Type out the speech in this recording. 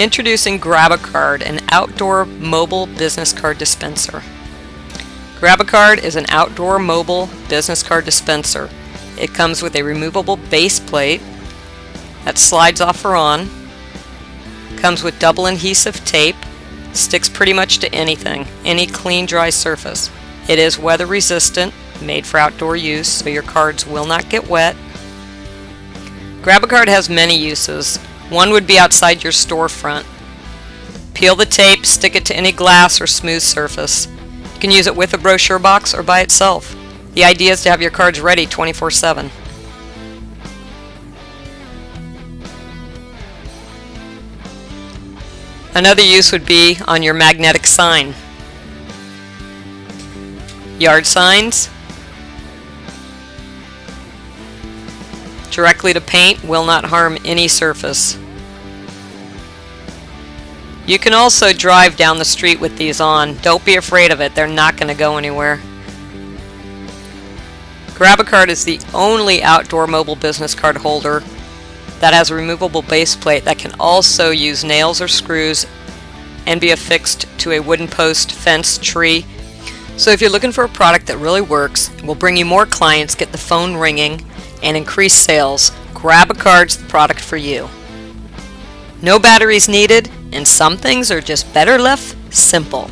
Introducing Grab-A-Card, an outdoor mobile business card dispenser. Grab-A-Card is an outdoor mobile business card dispenser. It comes with a removable base plate that slides off or on, comes with double adhesive tape, sticks pretty much to anything, any clean dry surface. It is weather resistant, made for outdoor use so your cards will not get wet. Grab-A-Card has many uses. One would be outside your storefront. Peel the tape, stick it to any glass or smooth surface. You can use it with a brochure box or by itself. The idea is to have your cards ready 24 7. Another use would be on your magnetic sign. Yard signs. Directly to paint will not harm any surface. You can also drive down the street with these on. Don't be afraid of it, they're not going to go anywhere. Grab-A-Card is the only outdoor mobile business card holder that has a removable base plate that can also use nails or screws and be affixed to a wooden post, fence, tree. So if you're looking for a product that really works, will bring you more clients, get the phone ringing, and increase sales, Grab-A-Card's the product for you. No batteries needed, and some things are just better left simple.